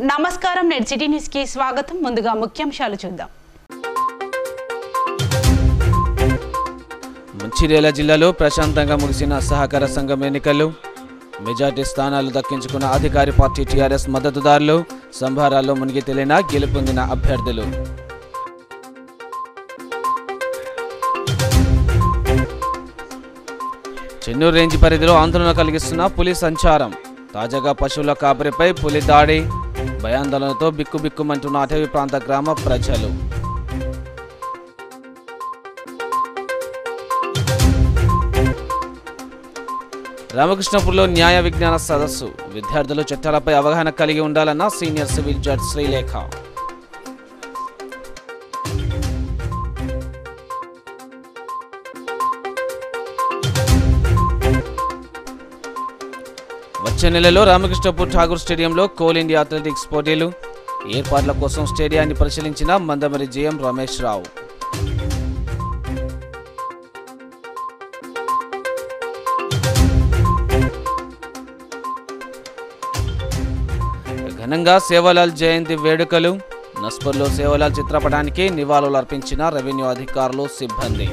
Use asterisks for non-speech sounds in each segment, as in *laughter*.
నమస్కారం నేడు సిటీ న్యూస్కి స్వాగతం. ముందుగా ముఖ్యాంశాలు చూద్దాం. మంచిర్యాల జిల్లాలో ప్రశాంతంగా ముగిసిన సహకార సంఘం ఎన్నికలు. మెజార్టీ స్థానాలు దక్కించుకున్న అధికారి పార్టీ టీఆర్ఎస్ మద్దతుదారులు సంభారాల్లో మునిగి తేలిన గెలుపొందిన అభ్యర్థులు. చెన్నూరు రేంజ్ పరిధిలో ఆందోళన కలిగిస్తున్న పులి సంచారం. తాజాగా పశువుల కాపరిపై పులి దాడి. భయాందోళనతో బిక్కుబిక్కుమంటున్న అటవీ ప్రాంత గ్రామ ప్రజలు. రామకృష్ణపూర్లో న్యాయ విజ్ఞాన సదస్సు. విద్యార్థులు చట్టాలపై అవగాహన కలిగి ఉండాలన్న సీనియర్ సివిల్ జడ్జ్ శ్రీలేఖ. వచ్చే నెలలో రామకృష్ణపూర్ ఠాగూర్ స్టేడియంలో కోల్ ఇండియా అథ్లెటిక్స్ పోటీలు. ఏర్పాట్ల కోసం స్టేడియాన్ని పరిశీలించిన మందమరి జేఎం రమేష్ రావు. ఘనంగా సేవలాల్ జయంతి వేడుకలు. నస్పర్లో సేవలాల్ చిత్రపటానికి నివాళులు అర్పించిన రెవెన్యూ అధికారులు సిబ్బంది.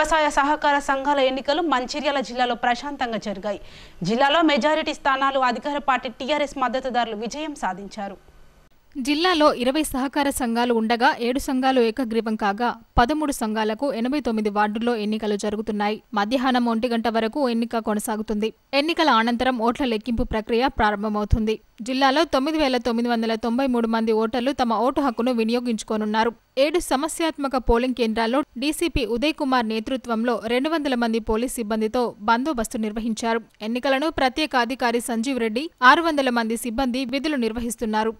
వ్యవసాయ సహకార సంఘాల ఎన్నికలు మంచిర్యాల జిల్లాలో ప్రశాంతంగా జరిగాయి. జిల్లాలో మెజారిటీ స్థానాలు అధికార పార్టీ టీఆర్ఎస్ మద్దతుదారులు విజయం సాధించారు. జిల్లాలో ఇరవై సహకార సంఘాలు ఉండగా ఏడు సంఘాలు ఏకగ్రీవం కాగా పదమూడు సంఘాలకు ఎనభై తొమ్మిది వార్డుల్లో ఎన్నికలు జరుగుతున్నాయి. మధ్యాహ్నం ఒంటి గంట వరకు ఎన్నిక కొనసాగుతుంది. ఎన్నికల అనంతరం ఓట్ల లెక్కింపు ప్రక్రియ ప్రారంభమవుతుంది. జిల్లాలో తొమ్మిది వేల తొమ్మిది వందల తొంభై మూడు మంది ఓటర్లు తమ ఓటు హక్కును వినియోగించుకోనున్నారు. ఏడు సమస్యాత్మక పోలింగ్ కేంద్రాల్లో డీసీపీ ఉదయ్ కుమార్ నేతృత్వంలో రెండు వందల మంది పోలీస్ సిబ్బందితో బందోబస్తు నిర్వహించారు. ఎన్నికలను ప్రత్యేక అధికారి సంజీవ్ రెడ్డి ఆరు వందల మంది సిబ్బంది విధులు నిర్వహిస్తున్నారు.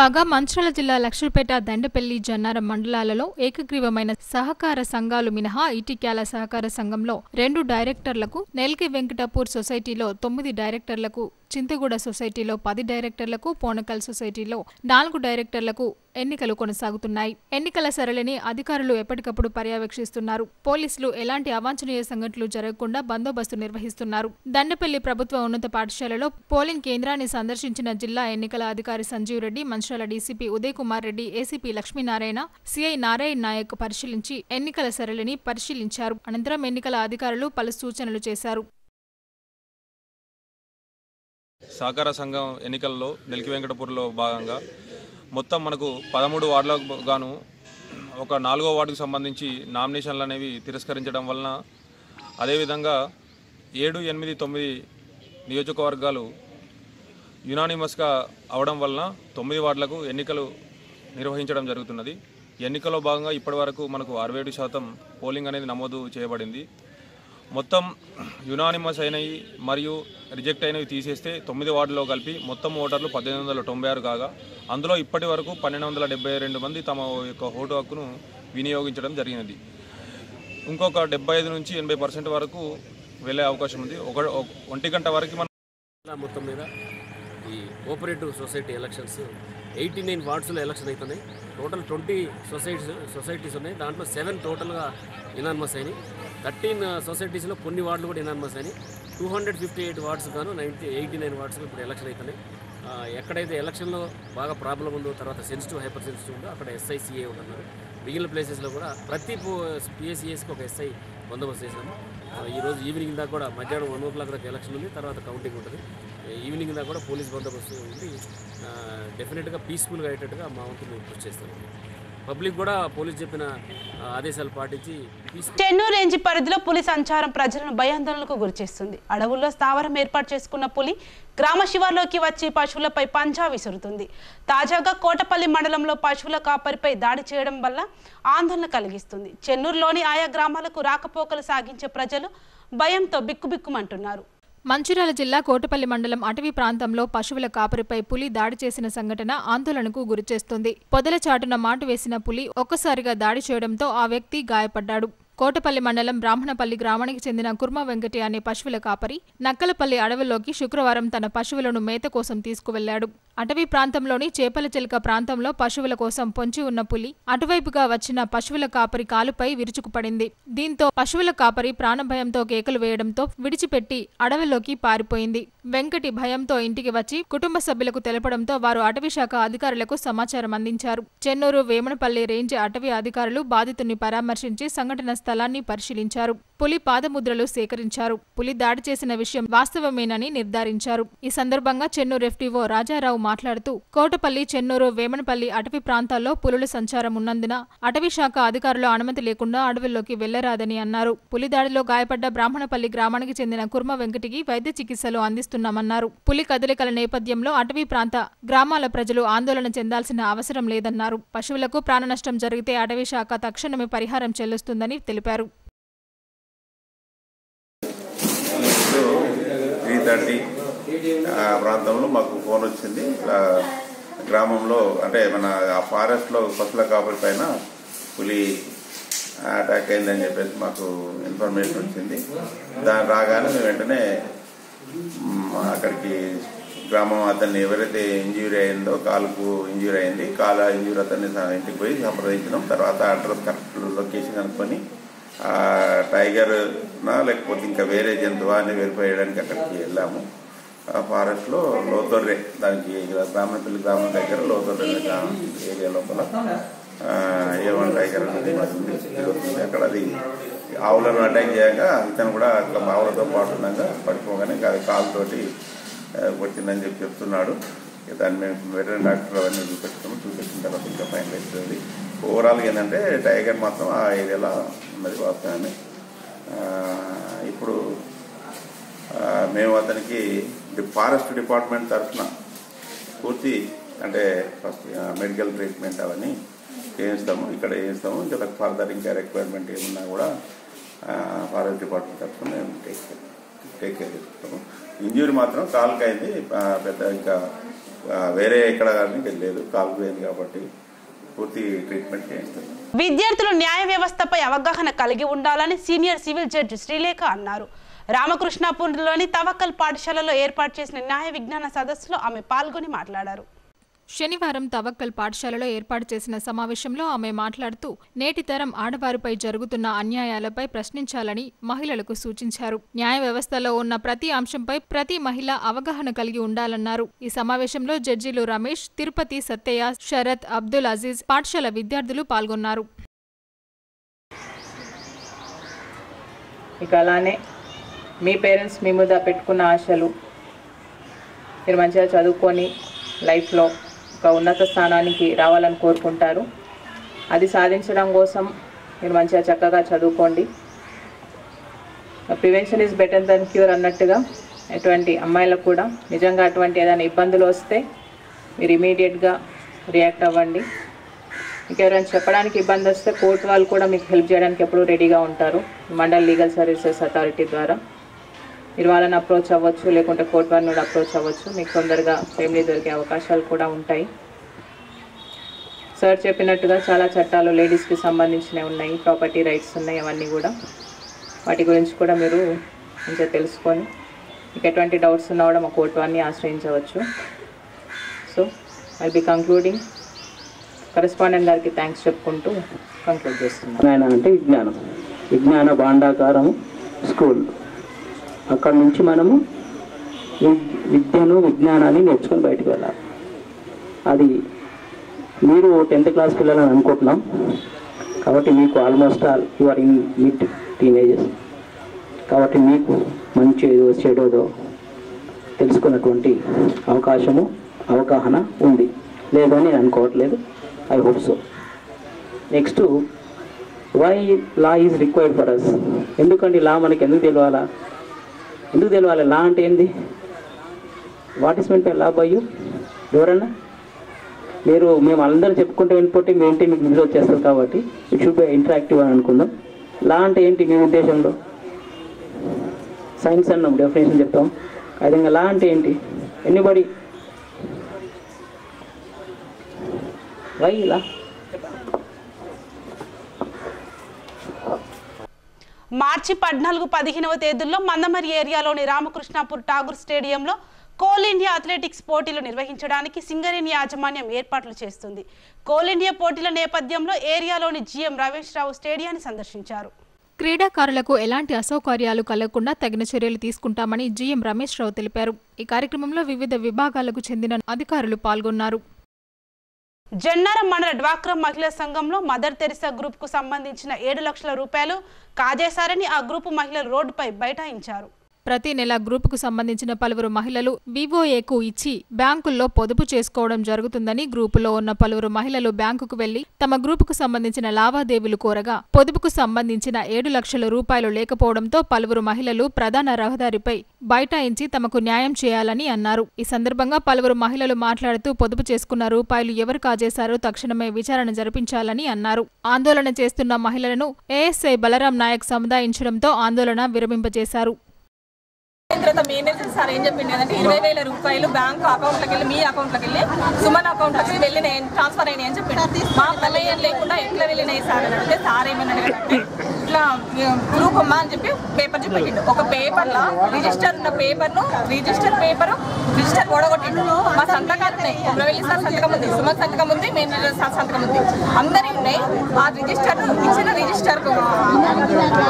కాగా మంచిర్యాల జిల్లా లక్ష్మీపేట దండపల్లి జన్నారం మండలాలలో ఏకగ్రీవమైన సహకార సంఘాలు మినహా ఇటిక్యాల సహకార సంఘంలో రెండు డైరెక్టర్లకు నెల్కి వెంకటాపూర్ సొసైటీలో తొమ్మిది డైరెక్టర్లకు చింతగూడ సొసైటీలో పది డైరెక్టర్లకు పోనకల్ సొసైటీలో నాలుగు డైరెక్టర్లకు ఎన్నికలు కొనసాగుతున్నాయి. ఎన్నికల సరళిని అధికారులు ఎప్పటికప్పుడు పర్యవేక్షిస్తున్నారు. పోలీసులు ఎలాంటి అవాంఛనీయ సంఘటనలు జరగకుండా బందోబస్తు నిర్వహిస్తున్నారు. దండపల్లి ప్రభుత్వ ఉన్నత పాఠశాలలో పోలింగ్ కేంద్రాన్ని సందర్శించిన జిల్లా ఎన్నికల అధికారి Sanjeev Reddy Mancherial DCP Uday Kumar Reddy ACP Lakshminarayana CI Narayana Nayak పరిశీలించి ఎన్నికల సరళిని పరిశీలించారు. అనంతరం ఎన్నికల అధికారులు పలు సూచనలు చేశారు. సహకార సంఘం ఎన్నికల్లో నెల్కి వెంకటపూర్లో భాగంగా మొత్తం మనకు పదమూడు వార్డులకు గాను ఒక నాలుగో వార్డుకు సంబంధించి నామినేషన్లు అనేవి తిరస్కరించడం వలన అదేవిధంగా ఏడు ఎనిమిది తొమ్మిది నియోజకవర్గాలు యునానిమస్గా అవడం వలన తొమ్మిది వార్డులకు ఎన్నికలు నిర్వహించడం జరుగుతున్నది. ఎన్నికల్లో భాగంగా ఇప్పటి వరకు మనకు అరవై ఏడు శాతం పోలింగ్ అనేది నమోదు చేయబడింది. మొత్తం యునానిమస్ అయినవి మరియు రిజెక్ట్ అయినవి తీసేస్తే తొమ్మిది వార్డులో కలిపి మొత్తం ఓటర్లు పద్దెనిమిది వందల తొంభై ఆరు కాగా అందులో ఇప్పటి వరకు పన్నెండు వందల డెబ్బై రెండు మంది తమ యొక్క ఓటు హక్కును వినియోగించడం జరిగినది. ఇంకొక డెబ్బై ఐదు నుంచి ఎనభై పర్సెంట్ వరకు వెళ్ళే అవకాశం ఉంది. ఒక ఒంటి గంట వరకు మనం మొత్తం మీద ఈ cooperative society elections. Eighty nine వార్డ్స్లో election అవుతున్నాయి. టోటల్ ట్వంటీ సొసైటీస్ సొసైటీస్ ఉన్నాయి. దాంట్లో సెవెన్ టోటల్గా ఇనాన్మస్ అయినాయి. థర్టీన్ సొసైటీస్లో కొన్ని వార్డులు కూడా ఇనాన్మస్ అయినాయి. Two hundred fifty eight wards గాను నైన్టీ ఎయిటీ నైన్ వార్డ్స్లో ఇప్పుడు ఎలక్షన్ అవుతున్నాయి. ఎక్కడైతే ఎలక్షన్లో బాగా ప్రాబ్లం ఉందో తర్వాత సెన్సిటివ్ హైపర్ సెన్సిటివ్ ఉందో అక్కడ ఎస్ఐసిఏ ఉంటున్నారు మిగిలిన ప్లేసెస్లో కూడా ప్రతి పిఎస్సిఎస్కి ఒక ఎస్ఐ బందోబస్తు చేసినాము ఈరోజు ఈవినింగ్ దాకా కూడా మధ్యాహ్నం వన్ ఓ క్లాక్ దాకా ఎలక్షన్ ఉంది. తర్వాత కౌంటింగ్ ఉంటుంది. ఈవినింగ్ దాకా కూడా పోలీస్ బందోబస్తు ఉండి డెఫినెట్గా పీస్ఫుల్గా అయ్యేటట్టుగా మా వంతు మేము కృషి చేస్తాము పబ్లిక్ కూడా పోలీస్ చెప్పిన ఆదేశాలు పాటించి పీస్ చెన్నూరు రేంజ్ పరిధిలో పులి సంచారం ప్రజలను భయాందోళనకు గురిచేస్తుంది అడవుల్లో స్థావరం ఏర్పాటు చేసుకున్న పులి గ్రామ శివార్లోకి వచ్చి పశువులపై పంజా విసురుతుంది. తాజాగా కోటపల్లి మండలంలో పశువుల కాపరిపై దాడి చేయడం వల్ల ఆందోళన కలిగిస్తుంది. చెన్నూరులోని ఆయా గ్రామాలకు రాకపోకలు సాగించే ప్రజలు భయంతో బిక్కుబిక్కుమంటున్నారు మంచిర్యాల జిల్లా కోటపల్లి మండలం అటవీ ప్రాంతంలో పశువుల కాపరిపై పులి దాడి చేసిన సంఘటన ఆందోళనకు గురిచేస్తుంది. పొదల చాటున మాటు వేసిన పులి ఒక్కసారిగా దాడి చేయడంతో ఆ వ్యక్తి గాయపడ్డాడు. కోటపల్లి మండలం బ్రాహ్మణపల్లి గ్రామానికి చెందిన కుర్మ వెంకటి అనే పశువుల కాపరి నక్కలపల్లి అడవిలోకి శుక్రవారం తన పశువులను మేత కోసం తీసుకువెళ్ళాడు అటవీ ప్రాంతంలోని చేపల చిలుక ప్రాంతంలో పశువుల కోసం పొంచి ఉన్న పులి అటువైపుగా వచ్చిన పశువుల కాపరి కాలుపై విరుచుకుపడింది. దీంతో పశువుల కాపరి ప్రాణభయంతో కేకలు వేయడంతో విడిచిపెట్టి అడవిలోకి పారిపోయింది. వెంకటి భయంతో ఇంటికి వచ్చి కుటుంబ సభ్యులకు తెలపడంతో వారు అటవీ శాఖ అధికారులకు సమాచారం అందించారు. చెన్నూరు వేమనపల్లి రేంజ్ అటవీ అధికారులు బాధితుని పరామర్శించి సంఘటన స్థలాన్ని పరిశీలించారు. పులి పాదముద్రలు సేకరించారు. పులి దాడి చేసిన విషయం వాస్తవమేనని నిర్ధారించారు. ఈ సందర్భంగా చెన్నూరు ఎఫ్టీఓ రాజారావు మాట్లాడుతూ కోటపల్లి చెన్నూరు వేమనపల్లి అటవీ ప్రాంతాల్లో పులుల సంచారం ఉన్నందున అటవీ శాఖ అధికారులు అనుమతి లేకుండా అడవుల్లోకి వెళ్ళరాదని అన్నారు. పులి దాడిలో గాయపడ్డ బ్రాహ్మణపల్లి గ్రామానికి చెందిన కుర్మ వెంకటికి వైద్య చికిత్సలు అందిస్తున్నామన్నారు. పులి కదలికల నేపథ్యంలో అటవీ ప్రాంత గ్రామాల ప్రజలు ఆందోళన చెందాల్సిన అవసరం లేదన్నారు. పశువులకు ప్రాణనష్టం జరిగితే అటవీ శాఖ తక్షణమే పరిహారం చెల్లిస్తుందని తెలిపారు ఇప్పుడు త్రీ ఆ ప్రాంతంలో మాకు ఫోన్ వచ్చింది. ఇట్లా గ్రామంలో అంటే మన ఆ ఫారెస్ట్లో పశువుల కాపరి పైన పులి అటాక్ అయిందని చెప్పేసి మాకు ఇన్ఫర్మేషన్ వచ్చింది. దాని రాగానే మేము వెంటనే అక్కడికి గ్రామం అతన్ని ఎవరైతే ఇంజ్యూరీ అయిందో కాలుకు ఇంజ్యూరీ అయింది కాలు ఇంజ్యూరీ అతన్ని ఇంటికి పోయి సంప్రదించడం తర్వాత అడ్రస్ కరెక్ట్ లొకేషన్ కనుక్కొని టైగర్నా లేకపోతే ఇంకా వేరే జంతువా అని వెరిఫై చేయడానికి అక్కడికి వెళ్ళాము. ఆ ఫారెస్ట్లో లోతొర్రే దానికి బ్రాహ్మణపల్లి గ్రామం దగ్గర లోతొర్రే గ్రామం ఏరియా లోపల ఏ టైగర్ అనేది మాకు ఉంది అక్కడ అది ఆవులను అటాక్ చేయగా ఇతను కూడా అట్లా ఆవులతో పాటు ఉండగా పడిపోగానే అది కాలుతోటి వచ్చిందని కొట్టిందని చెప్పి చెప్తున్నాడు. దాన్ని మేము వెటరీ డాక్టర్ అవన్నీ చూపెట్టుకుని చూపెట్టిన తర్వాత ఇంకా ఫైనల్ అవుతుంది ఓవరాల్గా ఏంటంటే టైగర్ మాత్రం ఆ ఏరియాలో ఉన్నది వాస్తవమే ఇప్పుడు మేము అతనికి ఫారెస్ట్ డిపార్ట్మెంట్ తరఫున పూర్తి అంటే ఫస్ట్ మెడికల్ ట్రీట్మెంట్ అవన్నీ చేయిస్తాము ఇక్కడ చేయిస్తాము. ఇంకా ఫర్దర్ ఇంకా రిక్వైర్మెంట్ ఏమున్నా కూడా ఫారెస్ట్ డిపార్ట్మెంట్ తరఫున మేము టేక్ కేర్ టేక్ కేర్ చేస్తాము. ఇంజురీ మాత్రం కాలుకి అయింది పెద్ద ఇంకా వేరే ఎక్కడ కానీ లేదు కాలుకు అయింది కాబట్టి పూర్తి ట్రీట్మెంట్ విద్యార్థులు న్యాయ వ్యవస్థపై అవగాహన కలిగి ఉండాలని సీనియర్ సివిల్ జడ్జి శ్రీలేఖ అన్నారు. రామకృష్ణాపూర్లోని తవక్కల్ పాఠశాలలో ఏర్పాటు చేసిన న్యాయ విజ్ఞాన సదస్సులో ఆమె పాల్గొని మాట్లాడారు. శనివారం తవక్కల్ పాఠశాలలో ఏర్పాటు చేసిన సమావేశంలో ఆమె మాట్లాడుతూ నేటి తరం ఆడవారిపై జరుగుతున్న అన్యాయాలపై ప్రశ్నించాలని మహిళలకు సూచించారు. న్యాయ వ్యవస్థలో ఉన్న ప్రతి అంశంపై ప్రతి మహిళ అవగాహన కలిగి ఉండాలన్నారు. ఈ సమావేశంలో జడ్జీలు రమేష్ తిరుపతి సత్తయ్య శరత్ అబ్దుల్ అజీజ్ పాఠశాల విద్యార్థులు పాల్గొన్నారు. ఇక అలానే మీ పేరెంట్స్ మీ మీద పెట్టుకున్న ఆశలు మీరు మంచిగా చదువుకొని లైఫ్లో ఒక ఉన్నత స్థానానికి రావాలని కోరుకుంటారు. అది సాధించడం కోసం మీరు మంచిగా చక్కగా చదువుకోండి. Prevention is better than cure అన్నట్టుగా ఎటువంటి అమ్మాయిలకు కూడా నిజంగా అటువంటి ఏదైనా ఇబ్బందులు వస్తే మీరు ఇమీడియట్గా రియాక్ట్ అవ్వండి. మీకు ఎవరైనా చెప్పడానికి ఇబ్బంది వస్తే కోర్టు వాళ్ళు కూడా మీకు హెల్ప్ చేయడానికి ఎప్పుడూ రెడీగా ఉంటారు. మండల్ లీగల్ సర్వీసెస్ అథారిటీ ద్వారా. మీరు వాళ్ళని అప్రోచ్ అవ్వచ్చు లేకుంటే కోర్టు వారిని కూడా అప్రోచ్ అవ్వచ్చు. మీకు తొందరగా ఫ్యామిలీ దొరికే అవకాశాలు కూడా ఉంటాయి. సార్ చెప్పినట్టుగా చాలా చట్టాలు లేడీస్కి సంబంధించినవి ఉన్నాయి ప్రాపర్టీ రైట్స్ ఉన్నాయి అవన్నీ కూడా. వాటి గురించి కూడా మీరు మంచిగా తెలుసుకొని మీకు ఎటువంటి డౌట్స్ ఉన్నా కూడా మా కోర్టు వారిని ఆశ్రయించవచ్చు. So I be concluding correspondent గారికి థ్యాంక్స్ చెప్పుకుంటూ కంక్లూడ్ చేస్తున్నాను. అంటే విజ్ఞానం. విజ్ఞాన భాండాకారం స్కూల్ అక్కడ నుంచి మనము వి- విద్యను విజ్ఞానాన్ని నేర్చుకొని బయటకు వెళ్ళాలి. అది మీరు టెన్త్ క్లాస్ పిల్లలని అనుకుంటున్నాం. కాబట్టి మీకు almost all your in mid teenages కాబట్టి మీకు మంచి ఏదో చెడోదో తెలుసుకున్నటువంటి అవకాశము అవగాహన ఉంది. లేదని నేను అనుకోవట్లేదు. I hope so next why law is required for us ఎందుకంటే లా మనకి ఎందుకు తెలియాలా? ఎందుకు తెలియాలి లా అంటే ఏంది? What is mean by law by you ఎవరన్నా? మీరు మేము అందరం చెప్పుకుంటే వెళ్ళిపోతే మీ ఇంటి మీకు నిద్ర వచ్చేస్తారు కాబట్టి ఇట్ షుడ్ బి ఇంటరాక్టివ్ అని అనుకుందాం. లా అంటే ఏంటి మీ ఉద్దేశంలో? సైన్స్ అన్నాం డెఫినేషన్ చెప్తాం. విధంగా లా అంటే ఏంటి? ఎనీబడి వై లా? మార్చి పద్నాలుగు పదిహేనవ తేదీల్లో మందమరి ఏరియాలోని రామకృష్ణాపూర్ ఠాగూర్ స్టేడియంలో కోల్ ఇండియా అథ్లెటిక్స్ పోటీలు నిర్వహించడానికి సింగరేణి యాజమాన్యం ఏర్పాట్లు చేస్తుంది. కోల్ ఇండియా పోటీల నేపథ్యంలో ఏరియాలోని జీఎం రమేష్ రావు స్టేడియాన్ని సందర్శించారు. క్రీడాకారులకు ఎలాంటి అసౌకర్యాలు కలగకుండా తగిన చర్యలు తీసుకుంటామని జీఎం రమేష్ రావు తెలిపారు. ఈ కార్యక్రమంలో వివిధ విభాగాలకు చెందిన అధికారులు పాల్గొన్నారు. జన్నారం మండల డ్వాక్రా మహిళా సంఘంలో మదర్ తెరిసా గ్రూప్కు సంబంధించిన ఏడు లక్షల రూపాయలు కాజేశారని ఆ గ్రూపు మహిళలు రోడ్డుపై బైఠాయించారు. ప్రతి నెల గ్రూపుకు సంబంధించిన పలువురు మహిళలు వివోఏకు ఇచ్చి బ్యాంకుల్లో పొదుపు చేసుకోవడం జరుగుతుందని గ్రూపులో ఉన్న పలువురు మహిళలు బ్యాంకుకు వెళ్ళి తమ గ్రూపుకు సంబంధించిన లావాదేవీలు కోరగా పొదుపుకు సంబంధించిన ఏడు లక్షల రూపాయలు లేకపోవడంతో పలువురు మహిళలు ప్రధాన రహదారిపై బైఠాయించి తమకు న్యాయం చేయాలని అన్నారు. ఈ సందర్భంగా పలువురు మహిళలు మాట్లాడుతూ పొదుపు చేసుకున్న రూపాయలు ఎవరు కాజేశారో తక్షణమే విచారణ జరిపించాలని అన్నారు. ఆందోళన చేస్తున్న మహిళలను ఏఎస్ఐ బలరాం నాయక్ సముదాయించడంతో ఆందోళన విరమింపజేశారు. తర్వాత మేనేజర్ సార్ ఏం చెప్పింది అంటే ఇరవై వేల రూపాయలు బ్యాంక్ అకౌంట్లోకి వెళ్ళి మీ అకౌంట్లోకి వెళ్ళి సుమన్ అకౌంట్లోకి వెళ్ళినాయి ట్రాన్స్ఫర్ అయినాయి అని చెప్పింది మా ప్రమేయం లేకుండా ఎట్లా వెళ్ళినాయి సార్ అని అంటే సార్ ఏమన్నాడు ఇట్లా గ్రూప్ అమ్మా అని చెప్పి పేపర్ చూపెట్టిండు. ఒక పేపర్లో రిజిస్టర్ ఉన్న పేపర్ను రిజిస్టర్ పేపర్ రిజిస్టర్ ఓడగొట్టిండు. మా సంతకాలు ఉన్నాయి ప్రవెల్లి సార్ సంతకం ఉంది సుమన్ సంతకం ఉంది మేనేజర్ సార్ సంతకం ఉంది. అందరి ఉన్నాయి. ఆ రిజిస్టర్ ఇచ్చిన రిజిస్టర్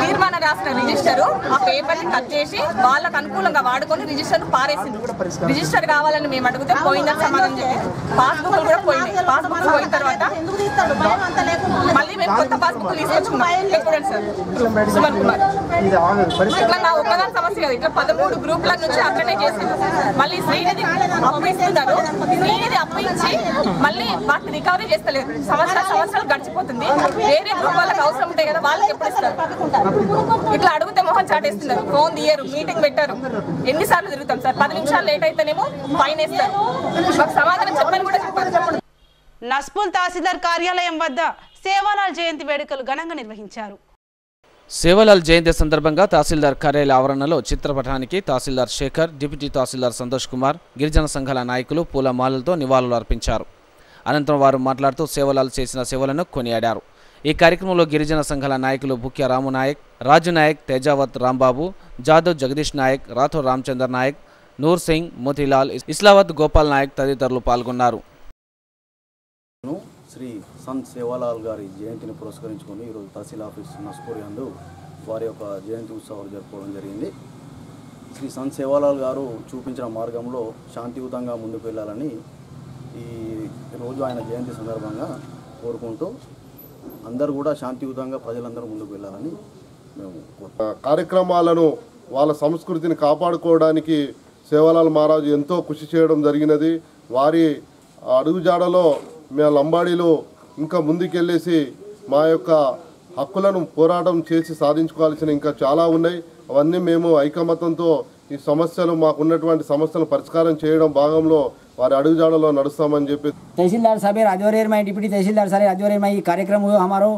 తీర్మానం రాసిన రిజిస్టర్ ఆ పేపర్ని కట్ చేసి వాళ్ళకు అనుకూలంగా వాడుకొని రిజిస్టర్ పారేసింది. రిజిస్టర్ కావాలని మేము అడిగితే పోయిందని సమాధానం చెప్పారు. పాస్బుక్ కూడా పోయింది పాస్బుక్ పోయిన తర్వాత మళ్ళీ మేము కొత్త పాస్బుక్ తీసుకొచ్చుకున్నాం. చూడండి సార్. సుమన్ కుమార్. ఇట్లా నా ఒక్కదాని సమస్య కాదు. ఇట్లా పదమూడు గ్రూప్ల నుంచి అట్లనే చేసింది. మళ్ళీ శ్రీనిధి అప్పు ఇస్తున్నారు శ్రీనిధి అప్పు ఇచ్చి మళ్ళీ వాటిని రికవరీ చేస్తలేదు. సంవత్సరాలు సంవత్సరాలు గడిచిపోతుంది. వేరే గ్రూప్ వాళ్ళకి అవసరం ఉంటాయి కదా వాళ్ళకి ఎప్పుడు ఇస్తారు? ఇట్లా అడిగితే మొహం చాటేస్తున్నారు. ఫోన్ తీయరు మీటింగ్ పెట్టారు. ఎన్నిసార్లు తిరుగుతాం సార్? పది నిమిషాలు లేట్ అయితేనేమో ఫైన్ వేస్తారు. మాకు సమాధానం చెప్పని కూడా చెప్పారు. నస్పూల్ తహసీల్దార్ కార్యాలయం వద్ద సేవాలాల్ జయంతి వేడుకలు ఘనంగా నిర్వహించారు. సేవలాల్ జయంతి సందర్భంగా తహసీల్దార్ కార్యాలయ ఆవరణలో చిత్రపటానికి తహసీల్దార్ శేఖర్ డిప్యూటీ తహసీల్దార్ సంతోష్ కుమార్ గిరిజన సంఘాల నాయకులు పూలమాలలతో నివాళులు అర్పించారు. అనంతరం వారు మాట్లాడుతూ సేవలాల్ చేసిన సేవలను కొనియాడారు. ఈ కార్యక్రమంలో గిరిజన సంఘాల నాయకులు బుక్య రాము నాయక్ రాజు నాయక్ తేజావత్ రాంబాబు జాదవ్ జగదీష్ నాయక్ రాథోర్ రామచందర్ నాయక్ నూర్ సింగ్ మోతీలాల్ ఇస్లావత్ గోపాల్ నాయక్ తదితరులు పాల్గొన్నారు. శ్రీ సంత్ సేవాలాల్ గారి జయంతిని పురస్కరించుకొని ఈరోజు తహసీల్ ఆఫీస్ నస్పూరి యందు వారి యొక్క జయంతి ఉత్సవాలు జరుపుకోవడం జరిగింది. శ్రీ సంత్ సేవాలాల్ గారు చూపించిన మార్గంలో శాంతియుతంగా ముందుకు వెళ్ళాలని ఈ రోజు ఆయన జయంతి సందర్భంగా కోరుకుంటూ అందరూ కూడా శాంతియుతంగా ప్రజలందరూ ముందుకు వెళ్ళాలని మేము కార్యక్రమాలను వాళ్ళ సంస్కృతిని కాపాడుకోవడానికి సేవలాల్ మహారాజు ఎంతో కృషి చేయడం జరిగినది. వారి అడుగుజాడలో మేము లంబాడీలో ఇంకా ముందుకెళ్ళేసి మా యొక్క హక్కులను పోరాటం చేసి సాధించుకోవాల్సిన ఇంకా చాలా ఉన్నాయి. అవన్నీ మేము ఐకమత్యంతో ఈ సమస్యలు మాకున్నటువంటి సమస్యలను పరిష్కారం చేయడం భాగంలో వారి అడుగుజాడలో నడుస్తామని చెప్పి తహసీల్దార్ సాబే రాజవరేర్మై డిప్యూటీ తహసీల్దార్ సాబే రాజవరేర్మై ఈ కార్యక్రమం హమారో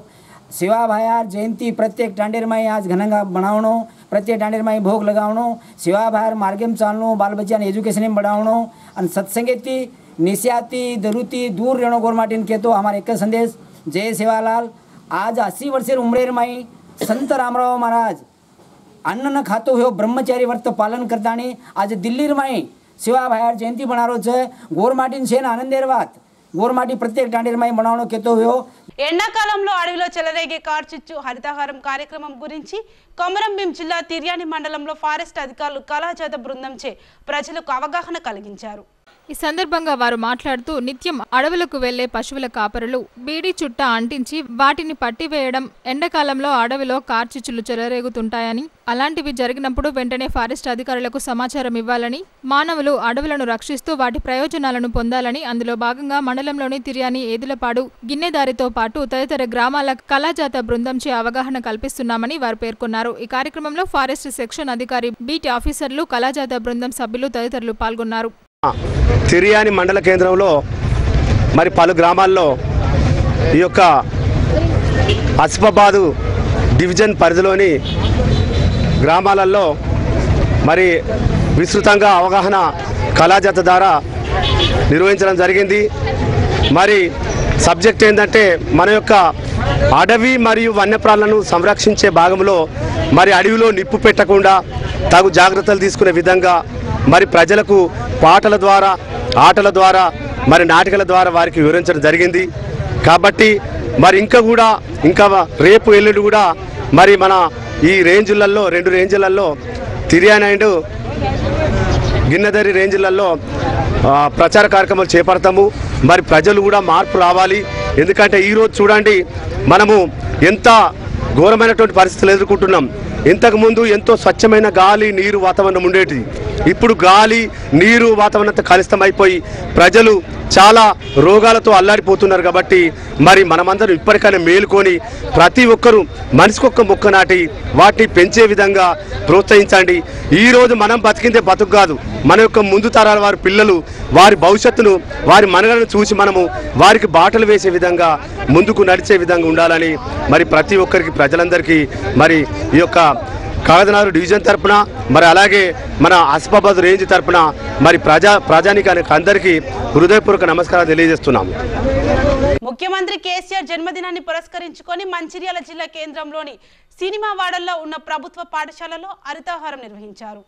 સેવા ભાયાર જયંતિ પ્રત્યેક ટાંડેરમાંય આજ ઘનંગા બનાવણો પ્રત્યેક ટાંડેરમાંય ભોગ લગાવણો સેવા ભાયાર માર્ગેમ ચાલણો બાલ બચ્ચાને એજ્યુકેશન એમ બનાવણો અને સત્સંગેથી નિસ્યાતી દરુતી દૂર રહેણો ગોર માટેને કહેતો અમારો એક જ સંદેશ જય સેવાલાલ આજ અસી વર્ષે ઉમરેરમાંય સંત રામરાવ મહારાજ અન્ન ખાતો હોય બ્રહ્મચારી વર્ત પાલન કરતાની આજે દિલ્હીમાંય દિલ્હીમાં સેવાભાઈ જયંતિ બનારો છે ગોરમાટીન છે ને આનંદેર વાત ગોરમાટી પ્રત્યેક ટાંડેરમાં બનાવવાનો કહેતો હોય ఎండాకాలంలో అడవిలో చెలరేగే కార్చిచ్చు హరితహారం కార్యక్రమం గురించి కొమరంభీం జిల్లా తిర్యాని మండలంలో ఫారెస్ట్ అధికారులు కళాజాత బృందంచే ప్రజలకు అవగాహన కలిగించారు ఈ సందర్భంగా వారు మాట్లాడుతూ నిత్యం అడవులకు వెళ్ళే పశువుల కాపరులు బీడీ చుట్ట అంటించి వాటిని పట్టివేయడం ఎండాకాలంలో అడవిలో కార్చిచ్చులు చెలరేగుతుంటాయని అలాంటివి జరిగినప్పుడు వెంటనే ఫారెస్ట్ అధికారులకు సమాచారం ఇవ్వాలని మానవులు అడవులను రక్షిస్తూ వాటి ప్రయోజనాలను పొందాలని అందులో భాగంగా మండలంలోని తిర్యాని ఏదులపాడు గిన్నెదారితో పాటు తదితర గ్రామాల కళాజాత బృందంచే అవగాహన కల్పిస్తున్నామని వారు పేర్కొన్నారు. ఈ కార్యక్రమంలో ఫారెస్ట్ సెక్షన్ అధికారి బీటీ ఆఫీసర్లు కళాజాత బృందం సభ్యులు తదితరులు పాల్గొన్నారు. తిరియాని మండల కేంద్రంలో మరి పలు గ్రామాల్లో ఈ యొక్క అసిఫాబాదు డివిజన్ పరిధిలోని గ్రామాలలో మరి విస్తృతంగా అవగాహన కళాజత ద్వారా నిర్వహించడం జరిగింది. మరి సబ్జెక్ట్ ఏంటంటే మన యొక్క అడవి మరియు వన్యప్రాణులను సంరక్షించే భాగంలో మరి అడవిలో నిప్పు పెట్టకుండా తగు జాగ్రత్తలు తీసుకునే విధంగా మరి ప్రజలకు పాటల ద్వారా ఆటల ద్వారా మరి నాటికల ద్వారా వారికి వివరించడం జరిగింది. కాబట్టి మరి ఇంకా కూడా ఇంకా రేపు ఎల్లుండి కూడా మరి మన ఈ రేంజులలో రెండు రేంజులలో తిరియాన్ అండ్ గిన్నెదరి రేంజ్లలో ప్రచార కార్యక్రమాలు చేపడతాము. మరి ప్రజలు కూడా మార్పు రావాలి. ఎందుకంటే ఈరోజు చూడండి మనము ఎంత ఘోరమైనటువంటి పరిస్థితులు ఎదుర్కొంటున్నాం. ఇంతకుముందు ఎంతో స్వచ్ఛమైన గాలి నీరు వాతావరణం ఉండేది ఇప్పుడు గాలి నీరు వాతావరణంతో కలుషితమైపోయి ప్రజలు చాలా రోగాలతో అల్లాడిపోతున్నారు కాబట్టి మరి మనమందరం ఇప్పటికైనా మేలుకొని ప్రతి ఒక్కరూ మనిషికొక్క మొక్క నాటి వాటిని పెంచే విధంగా ప్రోత్సహించండి. ఈ రోజు మనం బతికిందే బతుకు కాదు. మన యొక్క ముందు తరాల వారి పిల్లలు వారి భవిష్యత్తును వారి మనగలను చూసి మనము వారికి బాటలు వేసే విధంగా ముందుకు నడిచే విధంగా ఉండాలని మరి ప్రతి ఒక్కరికి ప్రజలందరికీ మరి ఈ యొక్క కాగదనగర్ డివిజన్ తరపున మరి అలాగే మన ఆసిఫాబాద్ రేంజ్ తరపున మరి ప్రజా ప్రజానికానికి అందరికీ హృదయపూర్వక నమస్కారాలు తెలియజేస్తున్నాము. ముఖ్యమంత్రి కేసీఆర్ జన్మదినాన్ని పురస్కరించుకొని మంచిర్యాల జిల్లా కేంద్రంలోని సినిమా వాడల్లో ఉన్న ప్రభుత్వ పాఠశాలలో హరితాహారం నిర్వహించారు.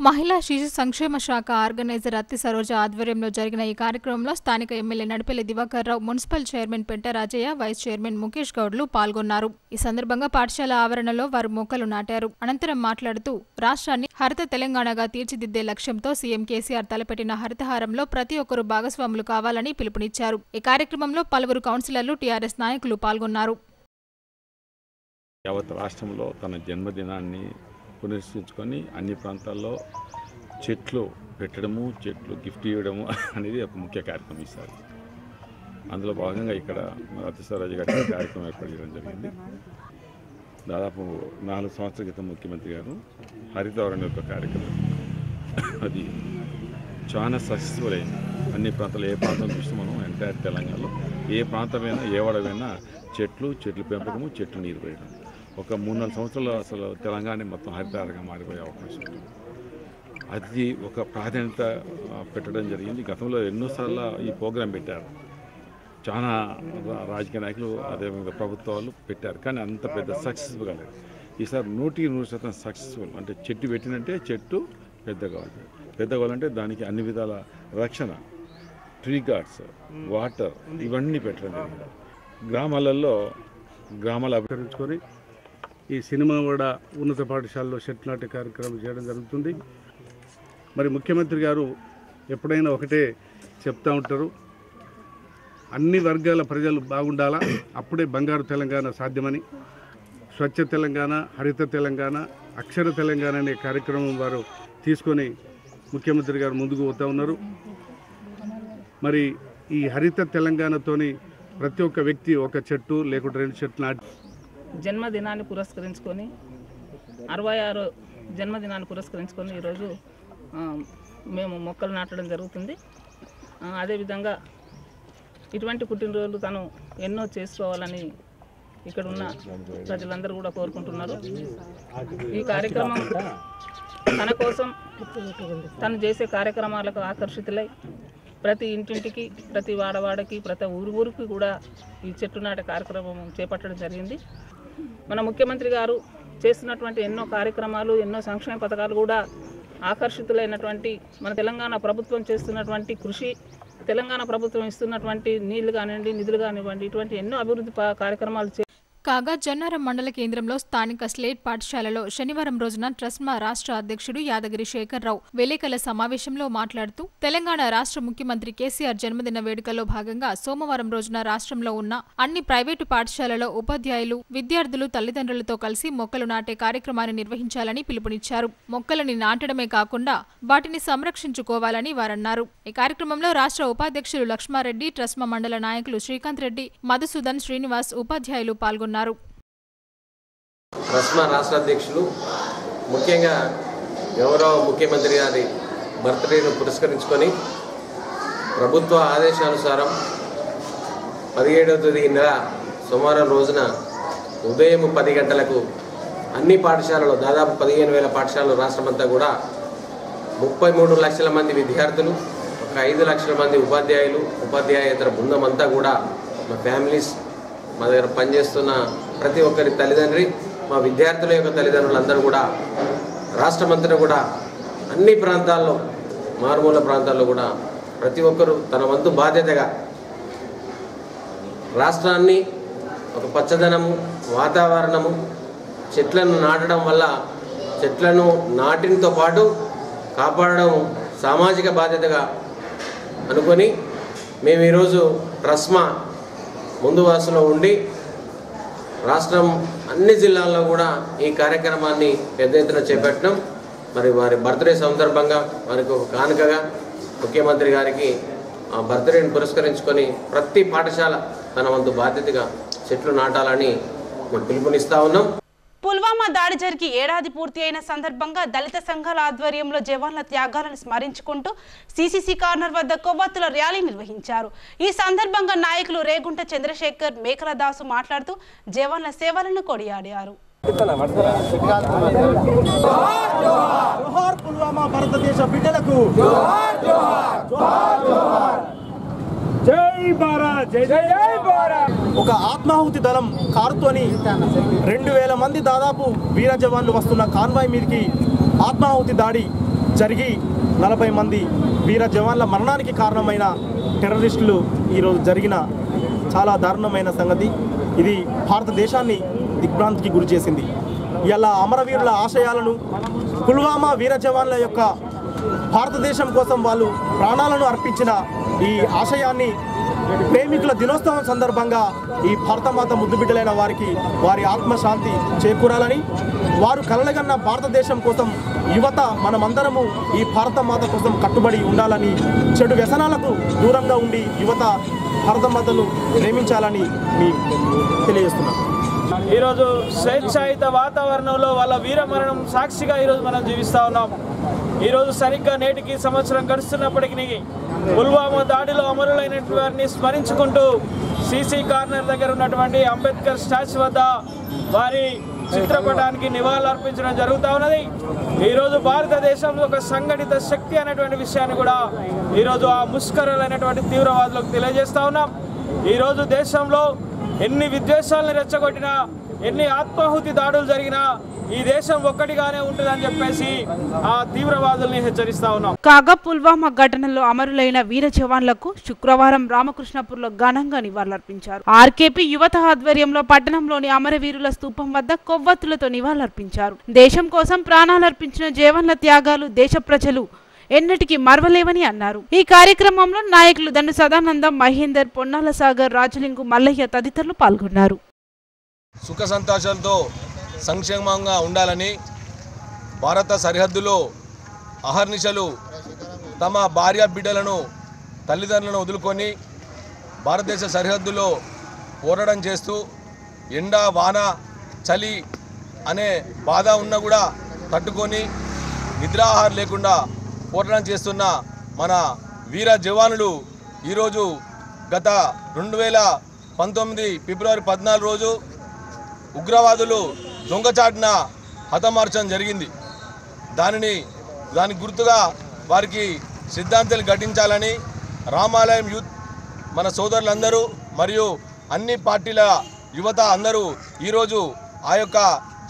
మహిళా శిశు సంక్షేమ శాఖ ఆర్గనైజర్ అత్తి సరోజ ఆధ్వర్యంలో జరిగిన ఈ కార్యక్రమంలో స్థానిక MLA Nadipalli Diwakar Rao municipal chairman Penta Rajaiah vice chairman Mukesh గౌడ్లు పాల్గొన్నారు. ఈ సందర్భంగా పాఠశాల ఆవరణలో వారు మొక్కలు నాటారు. అనంతరం మాట్లాడుతూ రాష్ట్రాన్ని హరిత తెలంగాణగా తీర్చిదిద్దే లక్ష్యంతో సీఎం కేసీఆర్ తలపెట్టిన హరితహారంలో ప్రతి ఒక్కరూ భాగస్వాములు కావాలని పిలుపునిచ్చారు. ఈ కార్యక్రమంలో పలువురు కౌన్సిలర్లు టీఆర్ఎస్ నాయకులు పాల్గొన్నారు. యావత్ రాష్ట్రంలో తన జన్మదినాన్ని పునరుద్ధరించుకొని అన్ని ప్రాంతాల్లో చెట్లు పెట్టడము చెట్లు గిఫ్ట్ ఇవ్వడము *laughs* అనేది ఒక ముఖ్య కార్యక్రమం ఈసారి. అందులో భాగంగా ఇక్కడ అతిసరాజు గారి కార్యక్రమం ఏర్పాటు చేయడం జరిగింది. దాదాపు నాలుగు సంవత్సరాల క్రితం ముఖ్యమంత్రి గారు హరితవరణ యొక్క కార్యక్రమం. అది చాలా సక్సెస్ఫుల్ అయింది. అన్ని ప్రాంతాలు ఏ ప్రాంతం చూస్తే మనం ఎంటైర్ తెలంగాణలో ఏ ప్రాంతమైనా ఏ వాడమైనా చెట్లు చెట్లు పెంపకము చెట్లు నీరు వేయడం ఒక మూడు నాలుగు సంవత్సరాలు అసలు తెలంగాణ మొత్తం హరితారంగా మారిపోయే అవకాశం ఉంది అది ఒక ప్రాధాన్యత పెట్టడం జరిగింది. గతంలో ఎన్నోసార్లు ఈ ప్రోగ్రాం పెట్టారు. చాలా రాజకీయ నాయకులు అదేవిధంగా ప్రభుత్వాలు పెట్టారు. కానీ అంత పెద్ద సక్సెస్ఫుల్ కాలేదు ఈసారి నూటికి నూరు శాతం సక్సెస్ఫుల్. అంటే చెట్టు పెట్టినంటే చెట్టు పెద్ద కావాలి పెద్ద కావాలంటే దానికి అన్ని విధాల రక్షణ ట్రీ గార్డ్స్ వాటర్ ఇవన్నీ పెట్టడం జరిగింది. గ్రామాలలో గ్రామాల అభికరించుకొని ఈ సినిమా కూడా ఉన్నత పాఠశాలలో షెట్ నాటే కార్యక్రమం చేయడం జరుగుతుంది. మరి ముఖ్యమంత్రి గారు ఎప్పుడైనా ఒకటే చెప్తా ఉంటారు అన్ని వర్గాల ప్రజలు బాగుండాలా అప్పుడే బంగారు తెలంగాణ సాధ్యమని. స్వచ్ఛ తెలంగాణ హరిత తెలంగాణ అక్షర తెలంగాణ అనే కార్యక్రమం వారు తీసుకొని ముఖ్యమంత్రి గారు ముందుకు పోతూ ఉన్నారు. మరి ఈ హరిత తెలంగాణతోని ప్రతి ఒక్క వ్యక్తి ఒక చెట్టు లేకుంటే రెండు చెట్లు నాటి జన్మదినాన్ని పురస్కరించుకొని అరవై ఆరు జన్మదినాన్ని పురస్కరించుకొని ఈరోజు మేము మొక్కలు నాటడం జరుగుతుంది. అదేవిధంగా ఇటువంటి పుట్టినరోజులు తను ఎన్నో చేసుకోవాలని ఇక్కడ ఉన్న ప్రజలందరూ కూడా కోరుకుంటున్నారు. ఈ కార్యక్రమం తన కోసం తను చేసే కార్యక్రమాలకు ఆకర్షితులై ప్రతి ఇంటింటికి ప్రతి వాడవాడకి ప్రతి ఊరు ఊరికి కూడా ఈ చెట్టు నాటే కార్యక్రమం చేపట్టడం జరిగింది. మన ముఖ్యమంత్రి గారు చేస్తున్నటువంటి ఎన్నో కార్యక్రమాలు ఎన్నో సంక్షేమ పథకాలు కూడా ఆకర్షితులైనటువంటి మన తెలంగాణ ప్రభుత్వం చేస్తున్నటువంటి కృషి తెలంగాణ ప్రభుత్వం ఇస్తున్నటువంటి నీళ్ళు కానివ్వండి నిధులు కానివ్వండి ఇటువంటి ఎన్నో అభివృద్ధి కార్యక్రమాలు కాగా జన్నారం మండల కేంద్రంలో స్థానిక స్లేట్ పాఠశాలలో శనివారం రోజున ట్రస్మా రాష్ట్ర అధ్యక్షుడు యాదగిరి శేఖర్రావు విలేకరుల సమావేశంలో మాట్లాడుతూ తెలంగాణ రాష్ట్ర ముఖ్యమంత్రి కేసీఆర్ జన్మదిన వేడుకల్లో భాగంగా సోమవారం రోజున రాష్ట్రంలో ఉన్న అన్ని ప్రైవేటు పాఠశాలలో ఉపాధ్యాయులు విద్యార్థులు తల్లిదండ్రులతో కలిసి మొక్కలు నాటే కార్యక్రమాన్ని నిర్వహించాలని పిలుపునిచ్చారు. మొక్కలని నాటడమే కాకుండా వాటిని సంరక్షించుకోవాలని వారన్నారు. ఈ కార్యక్రమంలో రాష్ట్ర ఉపాధ్యక్షులు లక్ష్మారెడ్డి ట్రస్మా మండల నాయకులు శ్రీకాంత్ రెడ్డి మధుసూదన్ శ్రీనివాస్ ఉపాధ్యాయులు పాల్గొన్నారు. రస్మా రాష్ట్ర అధ్యక్షులు ముఖ్యంగా గౌరవ ముఖ్యమంత్రి గారి బర్త్డేను పురస్కరించుకొని ప్రభుత్వ ఆదేశానుసారం పదిహేడవ తేదీ నెల సోమవారం రోజున ఉదయం పది గంటలకు అన్ని పాఠశాలలో దాదాపు పదిహేను వేల పాఠశాలలు రాష్ట్రమంతా కూడా ముప్పై మూడు లక్షల మంది విద్యార్థులు ఒక ఐదు లక్షల మంది ఉపాధ్యాయులు ఉపాధ్యాయేతర బృందం అంతా కూడా మా ఫ్యామిలీస్ మా దగ్గర పనిచేస్తున్న ప్రతి ఒక్కరి తల్లిదండ్రి మా విద్యార్థుల యొక్క తల్లిదండ్రులందరూ కూడా రాష్ట్రమంతటా కూడా అన్ని ప్రాంతాల్లో మారుమూల ప్రాంతాల్లో కూడా ప్రతి ఒక్కరూ తన వంతు బాధ్యతగా రాష్ట్రాన్ని ఒక పచ్చదనము వాతావరణము చెట్లను నాటడం వల్ల చెట్లను నాటినతో పాటు కాపాడడం సామాజిక బాధ్యతగా అనుకొని మేము ఈరోజు ట్రస్మా ముందు వరుసలో ఉండి రాష్ట్రం అన్ని జిల్లాల్లో కూడా ఈ కార్యక్రమాన్ని పెద్ద ఎత్తున చేపట్టడం మరి వారి బర్త్డే సందర్భంగా వారికి ఒక కానుకగా ముఖ్యమంత్రి గారికి ఆ బర్త్డేని పురస్కరించుకొని ప్రతి పాఠశాల తన వంతు బాధ్యతగా చెట్లు నాటాలని మనం పిలుపునిస్తూ ఉన్నాం. పుల్వామా దాడి జరిగి ఏడాది పూర్తి అయిన సందర్భంగా దళిత సంఘాల ఆధ్వర్యంలో జవాన్ల త్యాగాలను స్మరించుకుంటూ సీసీసీ కార్నర్ వద్ద కొవ్వొత్తుల ర్యాలీ నిర్వహించారు. ఈ సందర్భంగా నాయకులు రేగుంట చంద్రశేఖర్ మేకల దాసు మాట్లాడుతూ జవాన్ల సేవలను కొనియాడారు. జోహార్ పుల్వామా భారతదేశ బిడ్డలకు! జై భారత్ జై జై భారత్. ఒక ఆత్మాహుతి దళం కారుతోని రెండు వేల మంది దాదాపు వీర జవాన్లు వస్తున్న కాన్వాయ్ మీదకి ఆత్మాహుతి దాడి జరిగి నలభై మంది వీర జవాన్ల మరణానికి కారణమైన టెర్రరిస్టులు ఈరోజు జరిగిన చాలా దారుణమైన సంగతి. ఇది భారతదేశాన్ని దిగ్భ్రాంతికి గురి చేసింది. ఇలా అమరవీరుల ఆశయాలను పుల్వామా వీర జవాన్ల యొక్క భారతదేశం కోసం వాళ్ళు ప్రాణాలను అర్పించిన ఈ ఆశయాన్ని ప్రేమికుల దినోత్సవం సందర్భంగా ఈ భారతమాత ముద్దుబిడ్డలైన వారికి వారి ఆత్మశాంతి చేకూరాలని వారు కలలగన్న భారతదేశం కోసం యువత మనమందరము ఈ భారతమాత కోసం కట్టుబడి ఉండాలని చెడు వ్యసనాలకు దూరంగా ఉండి యువత భారతమాతను ప్రేమించాలని మీ తెలియజేస్తున్నాను ఈరోజు స్వేచ్ఛాయుత వాతావరణంలో వాళ్ళ వీరమరణం సాక్షిగా ఈరోజు మనం జీవిస్తూ ఉన్నాము. ఈరోజు సరిగ్గా నేటికి సంవత్సరం గడుస్తున్నప్పటికీ పుల్వామా దాడిలో అమరులైనటువంటి వారిని స్మరించుకుంటూ సీసీ కార్నర్ దగ్గర ఉన్నటువంటి అంబేద్కర్ స్టాచ్యూ వద్ద వారి చిత్రపటానికి నివాళులర్పించడం జరుగుతూ ఉన్నది. ఈరోజు భారతదేశంలో ఒక సంఘటిత శక్తి అనేటువంటి విషయాన్ని కూడా ఈరోజు ఆ ముష్కరులైనటువంటి తీవ్రవాదులకు తెలియజేస్తా ఉన్నాం. ఈరోజు దేశంలో ఎన్ని విద్వేషాలను రెచ్చగొట్టినా ఎన్ని ఆత్మాహుతి దాడులు జరిగినా ఈ దేశం ఒక్కటిగానే ఉంటుందని చెప్పేసి ఆ తీవ్రవాదుల్ని హెచ్చరిస్తా ఉన్నాం. కాగా పుల్వామా ఘటనలో అమరులైన వీర జవాన్లకు శుక్రవారం రామకృష్ణపూర్లో ఘనంగా నివాళులర్పించారు. ఆర్కేపీ యువత ఆధ్వర్యంలో పట్టణంలోని అమరవీరుల స్తూపం వద్ద కొవ్వొత్తులతో నివాళులర్పించారు. దేశం కోసం ప్రాణాలర్పించిన జవాన్ల త్యాగాలు దేశ ప్రజలు ఎన్నటికీ మరవలేవని అన్నారు. ఈ కార్యక్రమంలో నాయకులు దండు సదానందం మహేందర్ పొన్నాల సాగర్ రాజలింగు మల్లయ్య తదితరులు పాల్గొన్నారు. సుఖ సంతోషాలతో సంక్షేమంగా ఉండాలని భారత సరిహద్దులో అహర్నిశలు తమ భార్య బిడ్డలను తల్లిదండ్రులను వదులుకొని భారతదేశ సరిహద్దులో పోరాటం చేస్తూ ఎండ వాన చలి అనే బాధ ఉన్నా కూడా తట్టుకొని నిద్రాహారం లేకుండా పోరాటం చేస్తున్న మన వీర జవానులు ఈరోజు గత రెండు వేల పంతొమ్మిది ఫిబ్రవరి పద్నాలుగు రోజు ఉగ్రవాదులు దొంగచాటున హతమార్చడం జరిగింది. దానిని దానికి గుర్తుగా వారికి సిద్ధాంతాలు ఘటించాలని రామాలయం యూత్ మన సోదరులందరూ మరియు అన్ని పార్టీల యువత అందరూ ఈరోజు ఆ యొక్క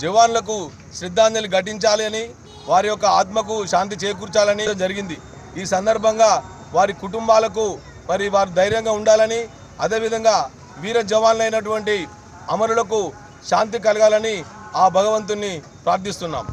జవాన్లకు శ్రద్ధాంజలి ఘటించాలి అని వారి యొక్క ఆత్మకు శాంతి చేకూర్చాలని జరిగింది. ఈ సందర్భంగా వారి కుటుంబాలకు మరి వారు ధైర్యంగా ఉండాలని అదేవిధంగా వీర జవాన్లైనటువంటి అమరులకు శాంతి కలగాలని ఆ భగవంతుణ్ణి ప్రార్థిస్తున్నాం.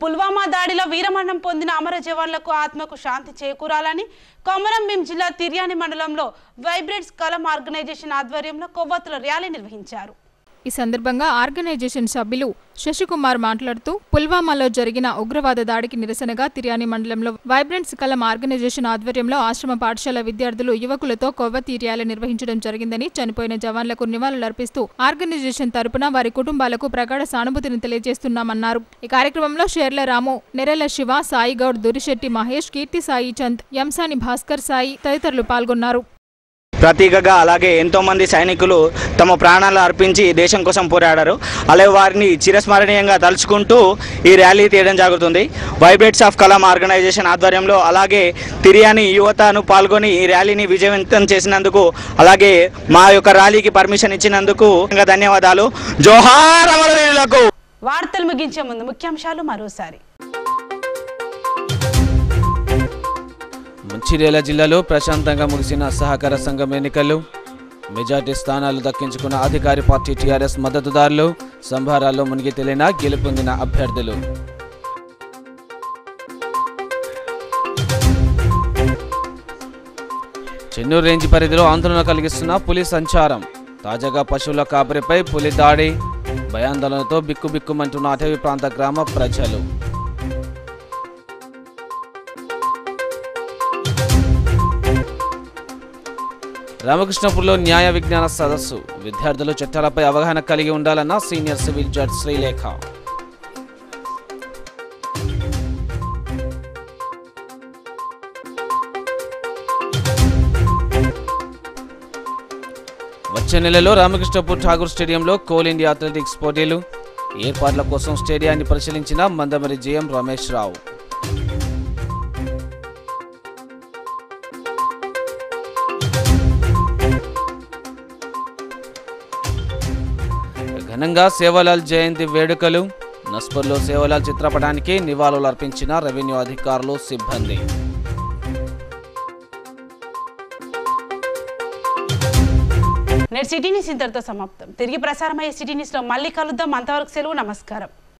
పుల్వామా దాడిలో వీరమరణం పొందిన అమర జవాన్లకు ఆత్మకు శాంతి చేకూరాలని కొమరం భీం జిల్లా తిర్యాని మండలంలో వైబ్రేట్స్ కలం ఆర్గనైజేషన్ ఆధ్వర్యంలో కొవ్వొత్తుల ర్యాలీ నిర్వహించారు. ఈ సందర్భంగా ఆర్గనైజేషన్ సభ్యులు శశికుమార్ మాట్లాడుతూ పుల్వామాలో జరిగిన ఉగ్రవాద దాడికి నిరసనగా తిర్యాని మండలంలో వైబ్రెంట్స్ కలం ఆర్గనైజేషన్ ఆధ్వర్యంలో ఆశ్రమ పాఠశాల విద్యార్థులు యువకులతో కొవ్వతీర్యాలు నిర్వహించడం జరిగిందని చనిపోయిన జవాన్లకు నివాళులర్పిస్తూ ఆర్గనైజేషన్ తరపున వారి కుటుంబాలకు ప్రగాఢ సానుభూతిని తెలియజేస్తున్నామన్నారు. ఈ కార్యక్రమంలో షేర్ల రాము నెరెల శివ సాయి గౌడ్ దురిశెట్టి మహేష్ కీర్తి సాయి చంద్ ఎంసాని భాస్కర్ సాయి తదితరులు పాల్గొన్నారు. ప్రతీకగా అలాగే ఎంతోమంది సైనికులు తమ ప్రాణాలు అర్పించి దేశం కోసం పోరాడారు. అలాగే వారిని చిరస్మరణీయంగా తలుచుకుంటూ ఈ ర్యాలీ తీయడం జరుగుతుంది. వైబ్రేట్స్ ఆఫ్ కలాం ఆర్గనైజేషన్ ఆధ్వర్యంలో అలాగే తిరియాని యువతను పాల్గొని ఈ ర్యాలీని విజయవంతం చేసినందుకు అలాగే మా యొక్క ర్యాలీకి పర్మిషన్ ఇచ్చినందుకు ఇంకా ధన్యవాదాలు. జోహార్ అమరవీరులకు! వార్తలు ముగించే ముందు ముఖ్యాంశాలు మరోసారి. మంచిర్యాల జిల్లాలో ప్రశాంతంగా ముగిసిన సహకార సంఘం ఎన్నికలు మెజార్టీ స్థానాలు దక్కించుకున్న అధికారి పార్టీ టీఆర్ఎస్ మద్దతుదారులు సంభారాల్లో మునిగి తేలిన గెలుపొందిన అభ్యర్థులు. చెన్నూరు రేంజ్ పరిధిలో ఆందోళన కలిగిస్తున్న పులి సంచారం. తాజాగా పశువుల కాపరిపై పులి దాడి భయాందోళనతో బిక్కుబిక్కుమంటున్న అటవీ ప్రాంత గ్రామ ప్రజలు. రామకృష్ణపూర్లో న్యాయ విజ్ఞాన సదస్సు. విద్యార్థులు చట్టాలపై అవగాహన కలిగి ఉండాలన్న సీనియర్ సివిల్ జడ్జ్ శ్రీలేఖ. వచ్చే నెలలో రామకృష్ణపూర్ ఠాగూర్ స్టేడియంలో కోల్ ఇండియా అథ్లెటిక్స్ పోటీలు. ఏర్పాట్ల కోసం స్టేడియాన్ని పరిశీలించిన మందమరి జేఎం రమేష్ రావు. ఘనంగా సేవలాల్ జయంతి వేడుకలు. నస్పర్లో సేవలాల్ చిత్రపటానికి నివాళులు అర్పించిన రెవెన్యూ అధికారులు సిబ్బంది. నేడు సిటీ న్యూస్ ఇంతటితో సమాప్తం. తిరిగి ప్రసారమయ్యే సిటీ న్యూస్లో మళ్ళీ కలుద్దాం. అంతవరకు సెలవు నమస్కారం.